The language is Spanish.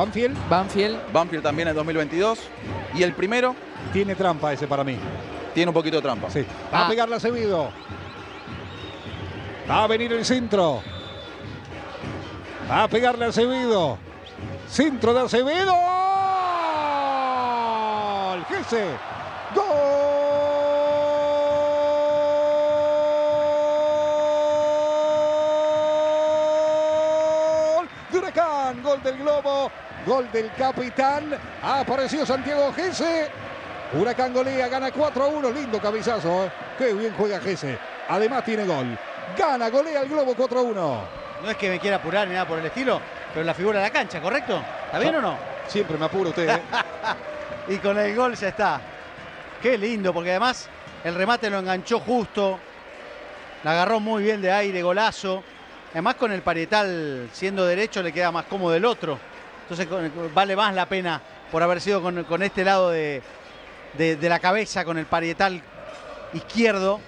Banfield Banfield. Banfield también en 2022. Y el primero tiene trampa ese para mí. tiene un poquito de trampa. Sí. Va a Ah. pegarle a Acevedo. Va a venir el centro. Va a pegarle a Acevedo. Centro de Acevedo. ¡Gol! Gese. ¡Gol! De Huracán. Gol del Globo. Gol del capitán. Ha aparecido Santiago Gese. Huracán golea, gana 4 a 1. Lindo cabezazo. ¿eh? Qué bien juega Gese. Además tiene gol. Gana, golea el Globo 4 a 1. No es que me quiera apurar ni nada por el estilo, pero la figura de la cancha, ¿correcto? ¿Está bien o no? Siempre me apuro usted. ¿eh? Y con el gol ya está. Qué lindo, porque además el remate lo enganchó justo. La agarró muy bien de aire, golazo. Además con el parietal siendo derecho le queda más cómodo el otro. Entonces vale más la pena por haber sido con, este lado de la cabeza, con el parietal izquierdo.